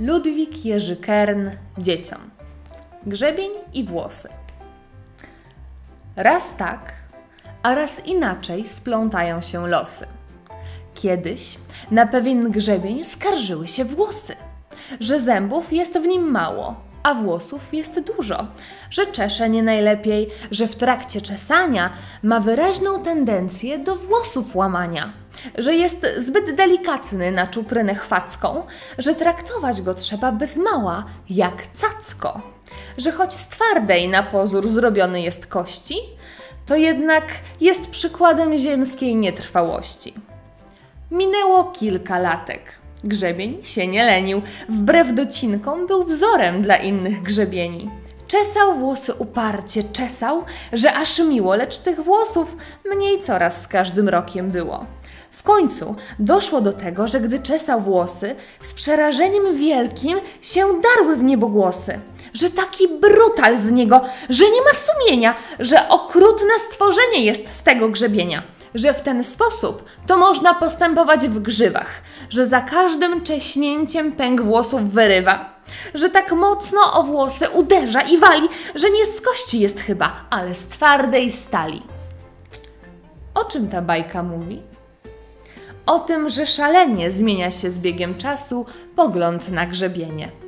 Ludwik Jerzy Kern dzieciom. Grzebień i włosy. Raz tak, a raz inaczej splątają się losy. Kiedyś na pewien grzebień skarżyły się włosy, że zębów jest w nim mało, a włosów jest dużo, że czesze nie najlepiej, że w trakcie czesania ma wyraźną tendencję do włosów łamania, że jest zbyt delikatny na czuprynę chwacką, że traktować go trzeba bez mała, jak cacko, że choć z twardej na pozór zrobiony jest kości, to jednak jest przykładem ziemskiej nietrwałości. Minęło kilka latek. Grzebień się nie lenił, wbrew docinkom był wzorem dla innych grzebieni. Czesał włosy uparcie, czesał, że aż miło, lecz tych włosów mniej coraz z każdym rokiem było. W końcu doszło do tego, że gdy czesał włosy, z przerażeniem wielkim się darły w niebogłosy. Że taki brutal z niego, że nie ma sumienia, że okrutne stworzenie jest z tego grzebienia że w ten sposób to można postępować w grzywach, że za każdym cześnięciem pęk włosów wyrywa, że tak mocno o włosy uderza i wali, że nie z kości jest chyba, ale z twardej stali. O czym ta bajka mówi? O tym, że szalenie zmienia się z biegiem czasu pogląd na grzebienie.